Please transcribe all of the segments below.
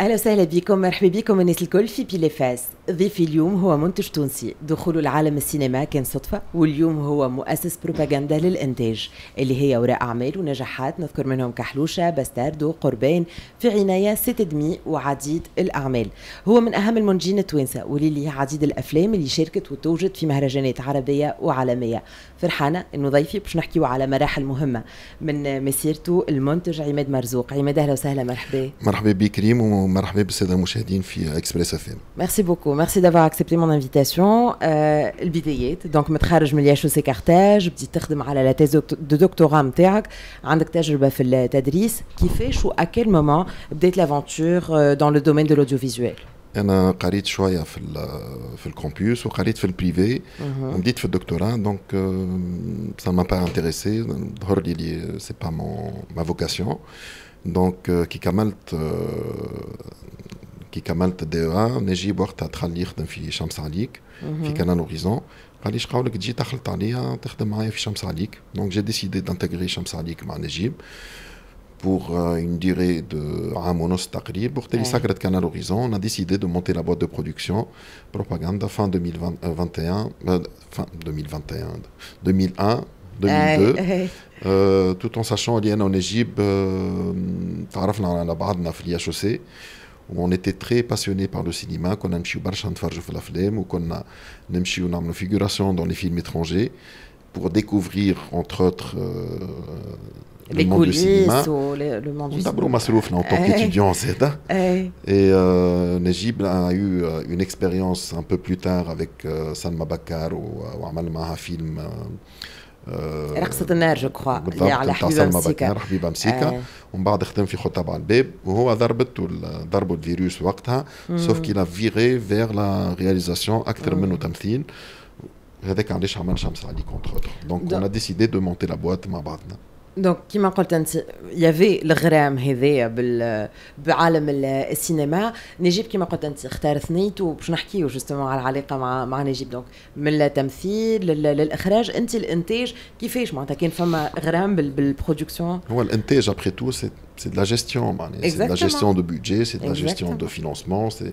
أهلا وسهلا بكم مرحبا بكم الناس الكل في Pile et face ضيفي اليوم هو منتج تونسي دخوله لعالم السينما كان صدفة واليوم هو مؤسس بروباغندا للإنتاج اللي هي اوراق أعمال ونجاحات نذكر منهم كحلوشة باستاردو قربان في عناية ست دمي وعديد الأعمال. هو من أهم المنتجين التوانسة واللي ليه عديد الأفلام اللي شاركت وتوجد في مهرجانات عربية وعالمية. فرحانة إنه ضيفي باش نحكيو على مراحل مهمة من مسيرته المنتج عماد مرزوق. عماد أهلا وسهلا مرحبا. مرحبا بك كريم ومرحبا بالساده المشاهدين في اكسبريس اف ام ميرسي بوكو ميرسي دافوار اكسبتي مون انفيتاسيون البدايات دونك متخرج من الياشو سي كارتاج بديت تخدم على لا تيز دو دكتوراه نتاعك عندك تجربه في التدريس كيفاش واكيل مومون بديت لافونتور دون لو دومين دو لوديو فيزوال انا قريت شويه في في الكامبيوس وقريت في البريفي وبديت في الدكتوراه دونك سا ما با انتريسي ظهر لي لي سي با مون ما فوكاسيون دونك كي كملت كي كملت دي او نجيب وقتها دخل يخدم في شمس عليك في كنان اوريزون قال لي قولك تجي دخلت عليا تخدم معايا في شمس عليك دونك جي ديسيدي دانتيغري شمس عليك مع نجيب pour une durée de un ونص تقريبا وقت اللي سكرت كانال اوريزون on a décidé de monter la boîte de production propaganda fin 2021 fin 2021 2001 2002 euh, tout en sachant اللي انا ونجيب تعرفنا على بعضنا في اليا سي on était très passionnés par le cinéma كنا نمشيو برشا نتفرجوا في الافلام وكنا نمشيو نعملوا figuration dans les films étrangers pour découvrir entre autres euh, le monde du cinéma. Le monde du cinéma. Masrouf, en tant qu'étudiant, c'est ça. Et euh, Najib a eu une expérience un peu plus tard avec euh, Salma Bakar ou عمل un film رقصة النار je crois اللي على حبيبة مسيكا حبيبة مسيكا ومن بعد خدم في خطب على الباب وهو ضربته ضربه الفيروس وقتها sauf qu'il a préféré faire la réalisation أكثر منه تمثيل. هذاك علاش عمل شمس عليك entre autres donc on a décidé de monter la boîte مع بعضنا. donc كيما قلت أنت y avait الغرام هذايا بال بعالم السينما. نجيب كيما قلت أنت اختار ثنيته باش نحكيو justement على العلاقة مع مع نجيب. donc من التمثيل للإخراج أنت الإنتاج كيفاش؟ معناتها كان فما غرام بال production. هو الإنتاج après tout c'est de la gestion معناها. c'est de la gestion de budget c'est de la gestion de financement c'est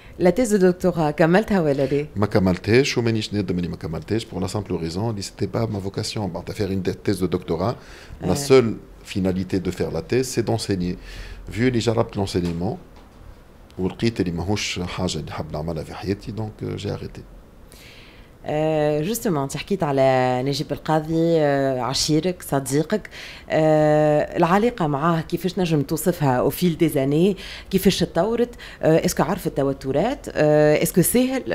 لا تيز دو دكتوراه كملتها ولا لا؟ ما كملتهاش ومانيش نادم اللي ما كملتهاش بور لا سامبل ريزون اللي سيتي با ما فوكاسيون بعد فير اون تيز دو دكتوراه لا سول finalité de faire la thèse c'est d'enseigner vu اللي جربت l'enseignement ولقيت اللي ماهوش حاجه اللي حاب نعملها في حياتي دونك جي اريتي justement انت حكيت على نجيب القاضي عشيرك صديقك. العلاقة معاه كيفاش نجم توصفها au fil des années كيفاش تطورت؟ est-ce que عرف التوترات؟ est-ce que سهل؟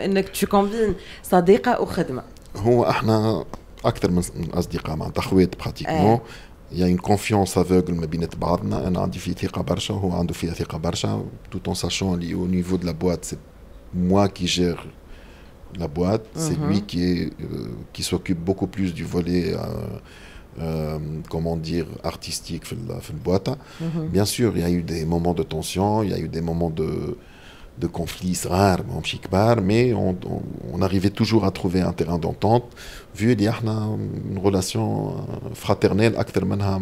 إنك tu combines صديقة وخدمه هو إحنا أكثر من أصدقاء معناتها اخوات pratiquement y a une confiance aveugle ما بين بعضنا. أنا عندي فيه ثقة برشا وهو عنده فيها ثقة برشا. tout en sachant اللي au niveau de la boîte c'est moi qui gère la boîte. Mm -hmm. C'est lui qui, est, euh, qui s'occupe beaucoup plus du volet, euh, euh, comment dire, artistique dans la boîte. Mm -hmm. Bien sûr, il y a eu des moments de tension, il y a eu des moments de, de conflits rares, mais on, on, on, arrivait toujours à trouver un terrain d'entente, vu qu'il y a une relation fraternelle أكثر منها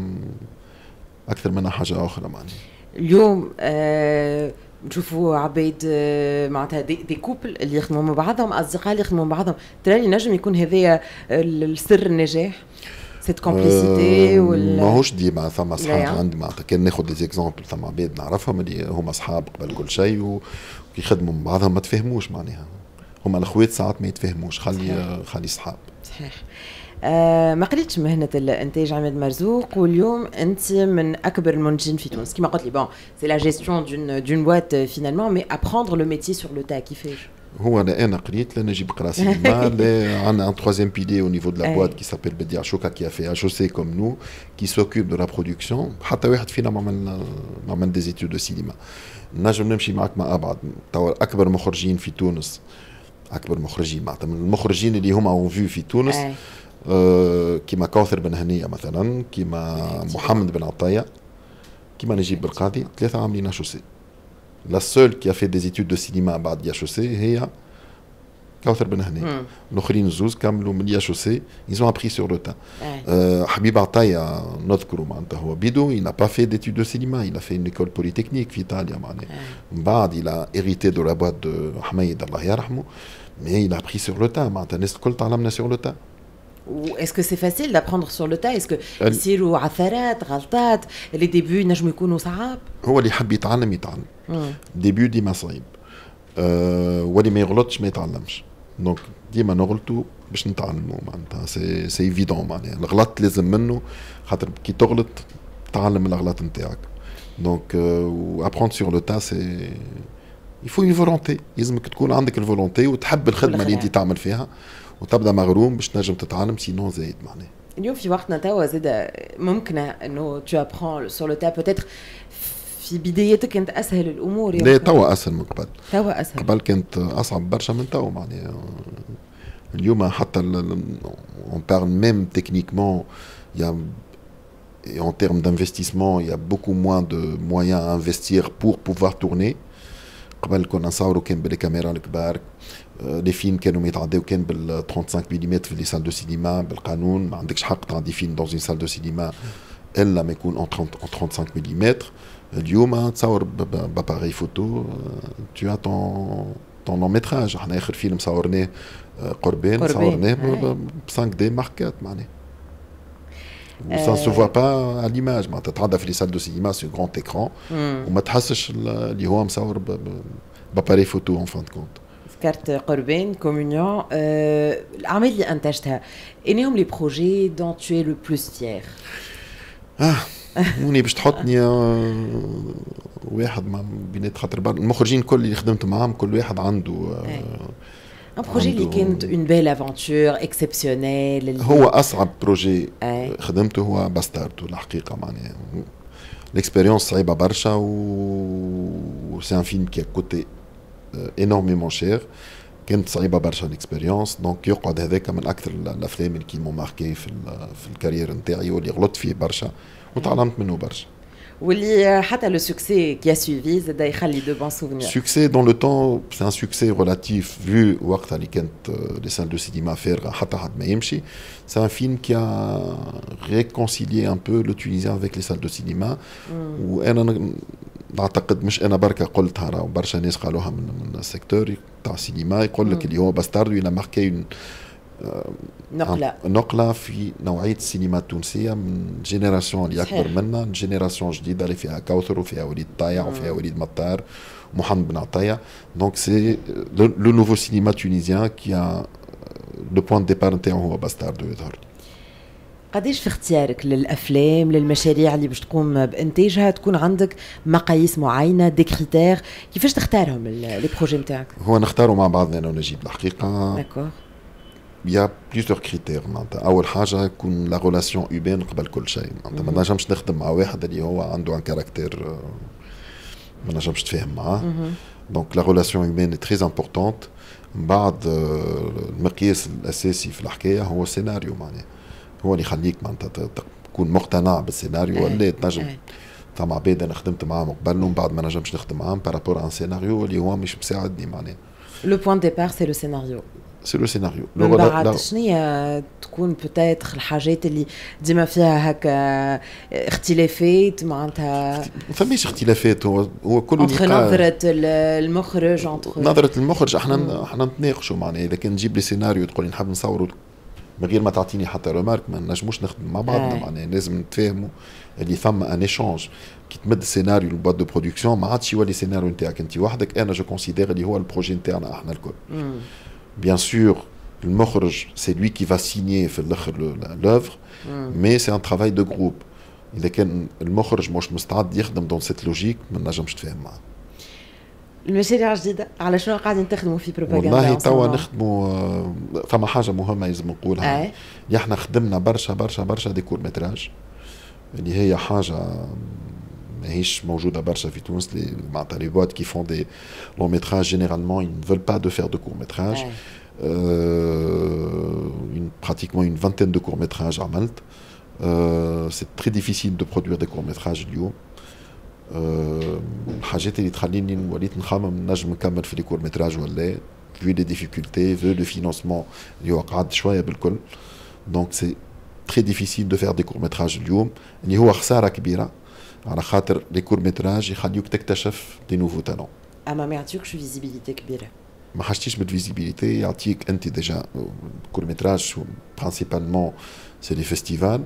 أكثر منها حاجة أخرى معني. اليوم آه نشوفوا عباد معناتها دي, دي كوبل اللي يخدموا مع بعضهم أصدقاء اللي يخدموا مع بعضهم. ترى نجم يكون هذايا السر النجاح cette complicité ولا ماهوش ديما ثم أصحاب عندي معناتها كان ناخذ des exemples ثم عباد نعرفهم اللي هما أصحاب قبل كل شيء ويخدموا مع بعضهم ما تفهموش معناها. هما الأخوات ساعات ما يتفهموش خلي خلي أصحاب. صحيح. آه ما قريتش مهنة الإنتاج عماد مرزوق واليوم أنت من أكبر المنتجين في تونس. كما قلت لي bon c'est la gestion d'une d'une boîte finalement mais apprendre le métier sur le tas كيفاش هو لا أنا قريت لا نجيب قرا سينما لا عندنا un troisième pilier au niveau de la boîte qui s'appelle Bedia Choka qui a fait HEC comme nous qui s'occupe de la production. حتى واحد فينا ما عمل ما عمل des études de cinéma. نجم نمشي معك ما أبعد. توا أكبر مخرجين في تونس أكبر مخرجين معناتها من المخرجين اللي هما اون في تونس. كيما كوثر بن هنيه مثلا كيما محمد بن عطيه كيما نجيب بالقاضي ثلاثه عاملين HEC la seule qui a fait des études de cinéma بعد HEC هي كوثر بن هني الاخرين زوز كملوا من HEC ils ont appris sur le tas euh, حبيب عطية نذكره معناتها هو بيدو il n'a pas fait d'études de cinéma il a fait une école polytechnique في ايطاليا معناها من بعد il a hérité de la boîte de حميد الله يرحمه mais il a appris sur le tas معناتها الناس الكل تعلمنا sur le tas que c'est facile d'apprendre sur le tas? Est-ce que يصيروا عثرات غلطات؟ Les débuts ينجموا يكونوا صعاب هو اللي يحب يتعلم يتعلم. débuts ديما صعيب. أه واللي ما يغلطش ما يتعلمش. donc ديما نغلطوا باش نتعلموا معناتها. c'est c'est évident معناها. الغلط لازم منه خاطر كي تغلط تعلم الاغلاط نتاعك. donc apprendre sur le tas c'est il faut une volonté لازمك تكون عندك ال volonté وتحب الخدمة اللي انت تعمل فيها. وتبدأ مغروم باش تنجم تتعلم sinon زايد معناها. اليوم في وقتنا توا زاد ممكن إنه tu apprends sur le tas peut-être في بدايتك كانت أسهل الأمور لا توا أسهل من قبل. توا أسهل. قبل كانت أصعب برشا من توا معناها. اليوم حتى on parle même techniquement y a et en termes d'investissement, il y a beaucoup moins de moyens à investir pour pouvoir tourner. قبل كنا نصوروا كان بالكاميرا الكبار. les films كانوا يتعداو كان بال 35 ملم في les salles de cinéma بالقانون ما عندكش حق تعدي فيلم dans une salle de cinéma الا ما يكون en 35 ملم اليوم تصور ب appareil photo tu as ton ton long métrage. إحنا اخر فيلم صورناه قربان صورناه ب 5D Mark quatre معناها ça ne se voit pas à l'image معناتها تتعدى في les salles de cinéma sur grand écran وما تحسش اللي هو مصور باباري فوتو اون فان كونت ذكرت قربان كومونيون الاعمال اللي انتجتها انهم لي بروجي دون تو لو بلوس فيير اه موني باش تحطني واحد ما بينات خاطر المخرجين الكل اللي خدمت معاهم كل واحد عنده ان بروجي اللي كانت اون بيل افونتور اكسبسيونيل هو اصعب بروجي خدمته هو باستاردو الحقيقه معناها ليكسبيريونس صعيبه برشا و سي ان فيلم كي كوتي انورميمون شير كانت صعيبه برشا الاكسبيريونس دونك يقعد هذاك من اكثر الافلام اللي كي ماركي في في الكارير نتاعي واللي غلطت فيه برشا وتعلمت منه برشا واللي حتى لو سوكسي كي سويفي زاد يخلي دو بون سوفنير سوكسي دون لو طون سي ان سوكسي ريلاتيف فيو وقتها اللي كانت لي سال دو سينما فارغه حتى حد ما يمشي سي ان فيلم كي ا ريكونسيليي ان بو لو تونيزيان افيك لي سال دو سينما وانا نعتقد مش أنا بركة قلتها راه برشا ناس قالوها من من ال secteur تاع السينما يقول لك اللي هو باستاردو il a marqué نقلة. نقلة في نوعية السينما التونسية من génération اللي أكبر منا génération جديدة اللي فيها كوثر وفيها وليد طايع وفيها وليد مطار ومحمد بن عطية. donc c'est le nouveau cinéma tunisien que le point de départ نتاعو هو باستاردو يظهر لي قديش في اختيارك للأفلام للمشاريع اللي باش تقوم بإنتاجها تكون عندك مقاييس معينة des critères كيفاش تختارهم les projets نتاعك هو نختاروا مع بعضنا أنا ونجيب الحقيقة. d'accord y a plusieurs critères معناتها. أول حاجة يكون la relation humaine قبل كل شيء. معناتها ما نجمش نخدم مع واحد اللي هو عنده un caractère ما نجمش تفاهم معاه. donc la relation humaine très importante من بعد المقياس الأساسي في الحكاية هو السيناريو معناها هو اللي يخليك معناتها تكون مقتنع بالسيناريو ولا تنجم. ثم عباد أنا خدمت معاهم قبل ومن بعد ما نجمش نخدم معاهم par rapport un scénario اللي هو مش مساعدني معناها. le point de départ c'est le scénario c'est le scénario من بعد شنو تكون peut-être الحاجات اللي ديما فيها هكا اختلافات معناتها ما فماش اختلافات. هو هو كل انتر نظرة المخرج انتر نظرة المخرج إحنا إحنا نتناقشوا معناها. إذا كان تجيب لي سيناريو تقول لي نحب نصوروا من غير ما تعطيني حتى remarque ما نجموش نخدم مع بعضنا معناها لازم نتفاهموا. اللي ثم un échange كي تمد السيناريو لل boîte de production ما عادش يولي سيناريو نتاعك. انت وحدك أنا je considère اللي هو ال projet نتاعنا إحنا الكل. bien sûr, المخرج, c'est lui qui va signer l'œuvre, mais c'est un travail de groupe. إذا كان المخرج مش مستعد يخدم dans cette logique ما نجمش تفاهم معاه. المشاريع الجديدة على شنو قاعدين تخدموا في بروباغندا والله توا نخدموا آه، فما حاجة مهمة لازم نقولها. أي. إحنا خدمنا برشا برشا برشا des courts métrages. اللي هي حاجة ماهيش موجودة برشا في تونس لي معناتها les boîtes qui font des longs métrages généralement ils ne veulent pas de faire de court métrage أي. euh, une, pratiquement une vingtaine de courts métrages عملت euh, c'est très difficile de produire des courts métrages اليوم euh, الحاجات اللي تخليني وليت نخمم نجم نكمل في les courts métrages ولا vu les difficultés vu le financement اللي هو قعد شوية بالكل. Donc c'est très difficile de faire des courts métrages اليوم. اللي هو خسارة كبيرة. على خاطر les courts métrages يخليوك تكتشف des nouveaux talents أما ما يعطيوكش visibilité كبيرة. ما حاجتيش بال visibilité يعطيك أنت déjà court métrage principalement c'est les festivals.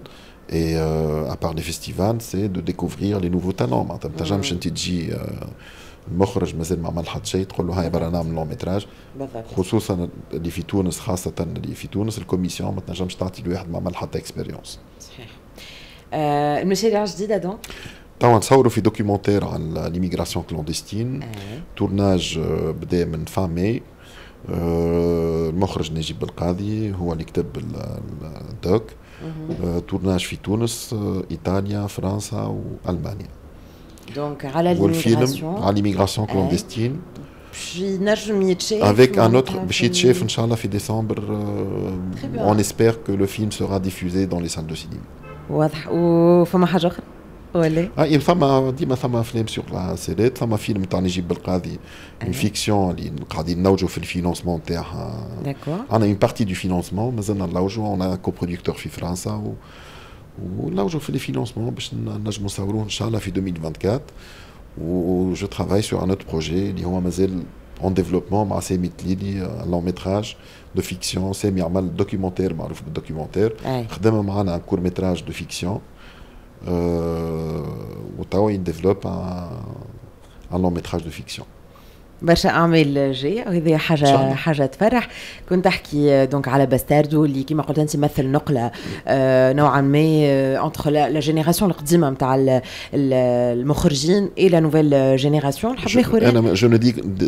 Et euh, à part les festivals c'est de découvrir les nouveaux talents. ما تنجمش انت تجي المخرج مازال ما عمل حتى شيء تقول له هاي برا نعمل long بالضبط خصوصا اللي في تونس خاصة اللي في تونس ال commission ما تنجمش تعطي لواحد ما عمل حتى expérience صحيح آه المشاريع الجديده donc توا نصوروا في دوكيومونتير على ليميغراسيون كلوندستين آه. تورناج بدا من فان ماي آه، المخرج نجيب بالقاضي هو اللي كتب ال- ال- الدوك آه، تورناج في تونس آه، ايطاليا فرنسا والمانيا دونك على والفيلم ليميغراسيون على ليميغراسيون كلوندستين باش ينجم يتشاف avec un معناتها autre في باش يتشاف ان شاء الله في ديسمبر Très bien. on espère que le film sera diffusé dans les salles de cinéma واضح وفما حاجه اخرى ولا اه إيه، ثم ديما ثم افلام سيغ لا سيريت ثم فيلم تاع نجيب بالقاضي اون فيكسيون اللي قاعدين نوجوا في الفينونسمون تاعها داكور عندنا اون بارتي دو فينونسمون مازلنا نلوجوا اون كوبروديكتور في فرنسا و ونلوجوا في لي فينونسمون باش ن- نجموا نصوروه ان شاء الله في 2024 و جو ترافاي سور ان اوتر بروجي اللي هو مازال اون ديفلوبمون مع سامي تليلي لون ميتراج دو فيكسيون سامي عمل دوكيومونتير معروف بالدوكيومونتير اي خدم معنا ان كور ميتراج دو فيكسيون وتوا يديفلوب un long métrage de fiction برشا أعمال جاية وهذه حاجة الله. حاجة تفرح. كنت أحكي donc على باستاردو اللي كما قلت أنت مثل نقلة آه، نوعا ما entre la génération القديمة نتاع ال- ال- المخرجين إلى nouvelle génération نحب ناخذ أنا je ne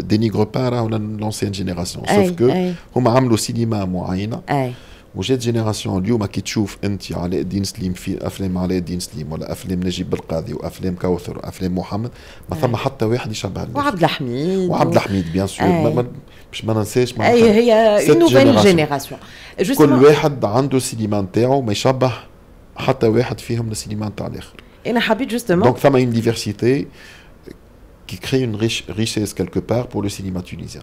dénigre pas راهو l'ancienne génération أي، sauf que أي. هما عملوا سينما معينة. أي. وجات génération اليوم كي تشوف انت علاء الدين سليم في أفلام علاء الدين سليم ولا أفلام نجيب بلقاضي وأفلام كوثر وأفلام محمد ما ثم حتى واحد يشبه. وعبد الحميد وعبد الحميد bien sûr. ما- ما- باش ما ننساش أي معناتها هي une nouvelle. génération كل واحد عنده السينما نتاعو ما يشبه حتى واحد فيهم السينما نتاع الآخر أنا حبيت جوستومون دونك ثم une diversité qui crée une riche, richesse quelque part pour le cinéma tunisien.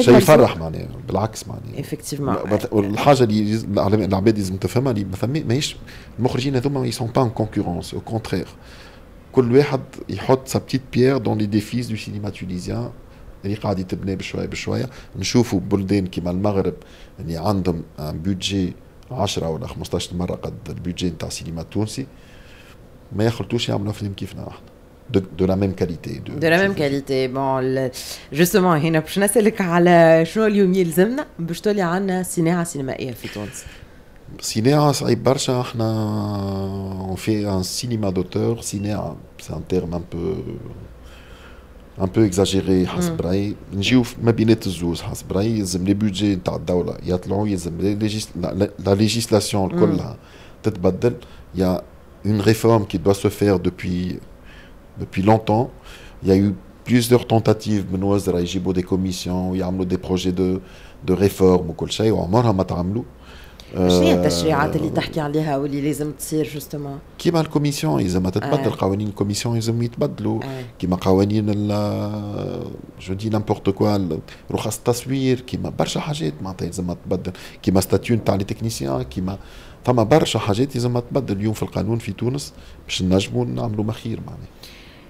شيء يفرح معناها بالعكس معناها effectivement الحاجة اللي العباد لازم تفهمها اللي ما ماهيش المخرجين هذوما ils sont pas en concurrence au contraire كل واحد يحط sa petite pierre dans l'édifice du cinéma tunisien اللي قاعد يتبنى بشويه بشوية. نشوفوا بلدان كيما المغرب اللي عندهم un budget 10 ولا 15 مرة قد ال budget نتاع السينما التونسي. ما يخلطوش يعملوا افلام كيفنا إحنا. دو لا ميم كاليتي دو لا ميم كاليتي بون جوستومون هنا باش نسالك على شنو اليوم يلزمنا باش تولي عندنا صناعه سينمائيه في تونس صناعة صعيب برشا احنا on fait un cinéma d'auteur صناعة c'est un terme un peu un peu exagéré حسب رايي نجيو في- ما بينات الزوز حسب رايي يلزم لي بودجي نتاع الدولة يطلعوا يلزم لي ليجيس- لا لا ليجيسلاسيون كلها تتبدل il y a une réforme qui doit se faire depuis depuis longtemps il y a eu plusieurs tentatives من وزراء يجيبوا des commissions ويعملوا des projets de de réforme وكل شيء وعمرها ما تعملوا شنو هي آه، التشريعات اللي تحكي عليها واللي لازم تصير جوستومون كيما الكوميسيون اذا ما تتبدل آه. قوانين الكوميسيون لازم يتبدلوا آه. كيما قوانين ال جو دي نامبورت كوا رخص التصوير كيما برشا حاجات معناتها لازم تتبدل كيما ستاتيون تاع لي تكنيسيان كيما فما برشا حاجات لازم تتبدل اليوم في القانون في تونس باش نجموا نعملوا مخير معناها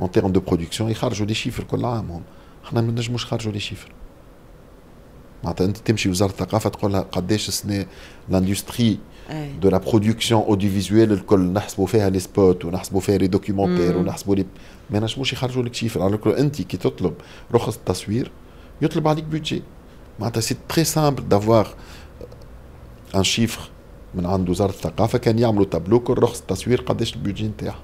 اون تيرم دو برودكسيون يخرجوا لي شيفر كل عام هم احنا ما نجموش نخرجوا لي شيفر معناتها انت تمشي وزاره الثقافه تقول لها قداش السنه لاندستري دو لا برودكسيون اوديفيزويل الكل نحسبوا فيها لي سبوت ونحسبوا فيها لي دوكيومونتير ونحسبوا لي ما نجموش يخرجوا لك شيفر على انت كي تطلب رخص التصوير يطلب عليك بودجي معناتها سي تري سامبل دافوار ان شيفر من عند وزاره الثقافه كان يعملوا تابلو كل رخص التصوير قداش البودجي نتاعها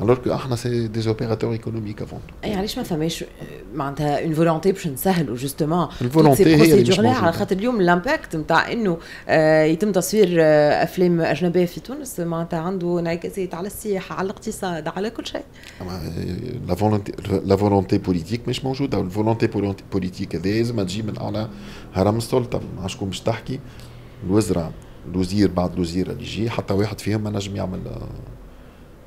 alors que إحنا c'est des opérateurs économiques avant اي علاش ما فماش معناتها une volonté باش نسهلوا justement ال volonté هي اللي مش على خاطر اليوم ال impact نتاع انه يتم تصوير افلام اجنبيه في تونس معناتها عنده انعكاسات على السياحه على الاقتصاد على كل شيء la volonté la volonté politique مش موجوده ال volonté politique هذا لازم تجي من اعلى هرم السلطه مع شكون باش تحكي الوزراء الوزير بعد الوزير اللي يجي حتى واحد فيهم ما نجم يعمل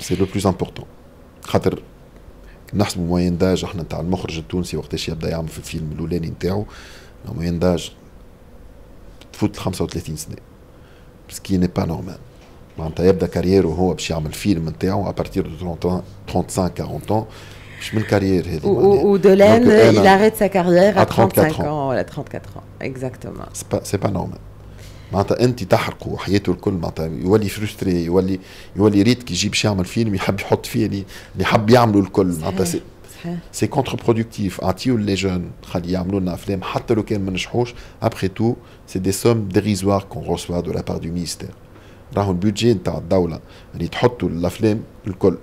سي لو بلوز امبورتون خاطر نحسبوا موين داج احنا نتاع المخرج التونسي وقتاش يبدا يعمل في الفيلم الاولاني نتاعو موين داج تفوت 35 سنه بس ني با نورمال معناتها يبدا كاريرو هو باش يعمل فيلم نتاعو ابارتير دو 35 40 مش من كارير هذه ودولان il arrête sa carrière à 35 ans ولا 34 ans exactement c'est pas normal معناتها انت تحرقه حياته الكل معناتها يولي frustré يولي يولي raté كي يجيب يعمل فيلم يحب يحط فيه اللي يحب يعملوا الكل. معناتها c'est contre-productif اعطيو les jeunes خلي يعملوا لنا أفلام حتى لو كان ما نجحوش après tout c'est des sommes dérisoires qu'on reçoit de la part du ministère راهو ال budget نتاع الدولة اللي تحطوا الافلام الكل.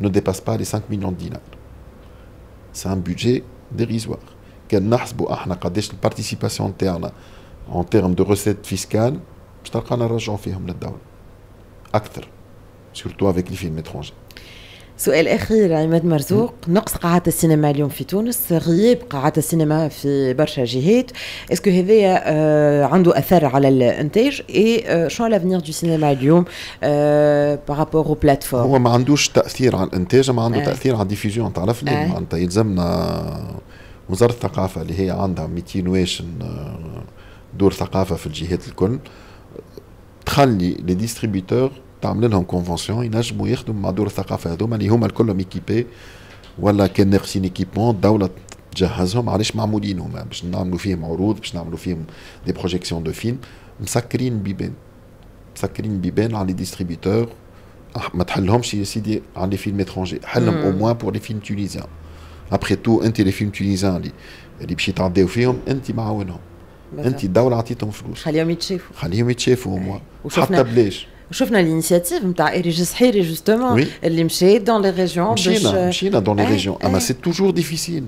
ne dépasse pas les 5 مليون دينار c'est un budget dérisoire كان نحسبوا إحنا قداش ال participation تاعنا en termes de recettes fiscales باش تلقانا نرجعوا فيهم للدولة أكثر surtout avec les films étrangers سؤال اخير عماد مرزوق نقص قاعات السينما اليوم في تونس غياب قاعات السينما في برشا جهات. est-ce que هذايا آه عنده أثر على الإنتاج اي آه شو l'avenir du cinéma اليوم آه par rapport aux plateformes هو ما عندوش تأثير على الإنتاج ما عنده آه. تأثير على ال diffusion تاع الأفلام. آه. معناتها يلزمنا وزارة الثقافة اللي هي عندها 200 وشوية دور ثقافة في الجهات الكل تخلي les distributeurs تعمل لهم conventions ينجموا يخدموا مع دور الثقافة هذوما اللي هما الكلهم équipés ولا كان ناقصين équipement الدولة تجهزهم علاش معمولين هما؟ باش نعملوا فيهم عروض باش نعملوا فيهم des projections de films مسكرين بيبان مسكرين بيبان على les distributeurs ما تحلهمش يا سيدي على les films étrangers حلهم au moins pour les films tunisiens après tout أنت les films tunisiens اللي اللي باش يتعداو فيهم أنت معاونهم. انت الدولة عطيتهم فلوس خليهم يتشافوا خليهم يتشافوا هما حتى بلاش وشفنا ال initiative نتاع أريج السحيري justement اللي مشى dans les régions مشينا مشينا dans les régions اما c'est toujours difficile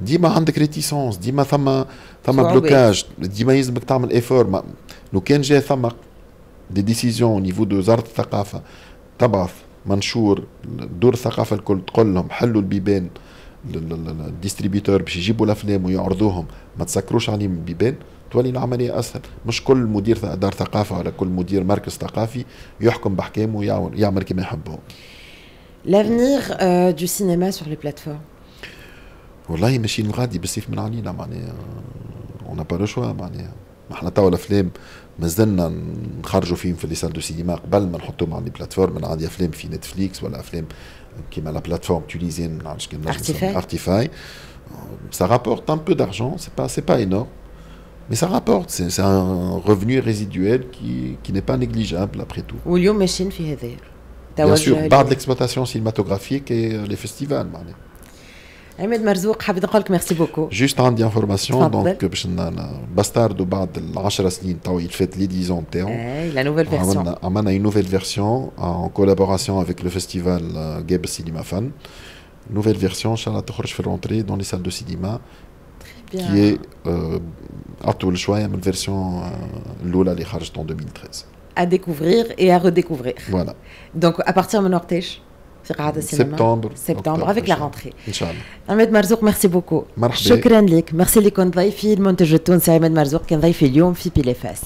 ديما عندك réticence ديما ثم ثم blocage ديما يلزمك تعمل effort لو كان جا ثم des décisions niveau de وزاره الثقافه تبعث منشور دور الثقافه الكل تقول لهم حلوا البيبان ال distributeurs باش يجيبوا الافلام ويعرضوهم ما تسكروش عليهم البيبان تولي العملية أسهل. مش كل مدير دار ثقافة ولا كل مدير مركز ثقافي يحكم بأحكامه ويعمل كما يحب L'avenir euh, du cinéma sur les plateformes. والله ماشيين غادي بالسيف من علينا معناها on n'a pas le choix معناها. إحنا توا الأفلام مازلنا نخرجوا فيهم في les دو cinéma قبل ما نحطوهم على les plateformes. من عندي أفلام في نتفليكس ولا أفلام كيما la plateforme tunisienne ما نعرفش كيما ارتيفاي ça rapporte un peu d'argent c'est pas c'est pas énorme mais ça rapporte c'est un revenu résiduel qui qui n'est pas négligeable après tout واليوم ماشيين في هذا Bien sûr, بعد l'exploitation cinématographique et les festivals معناها عماد مرزوق حابب نقول لك ميرسي بوكو جوست عندي انفورماسيون دونك باش باستاردو بعد العشر سنين تو يفات لي ديزون نتاعو اي لا نوفيل فيرسيون عملنا عملنا اون نوفيل فيرسيون ان كولابوراسيون افيك لو فيستيفال جاب السينما فن نوفيل فيرسيون ان شاء الله تخرج في الرونتري دون لي سال دو سينما كي اطول شويه من الفيرسيون الاولى اللي خرجت en 2013 à découvrir et à redécouvrir. Voilà. Donc à partir de Nortej, septembre septembre avec la rentrée ان شاء الله عماد مرزوق ميرسي بوكو مرحبا شكرا لك ميرسي اللي كنت ضيفي المنتج التونسي عماد مرزوق كان ضيفي اليوم في بيلي فاس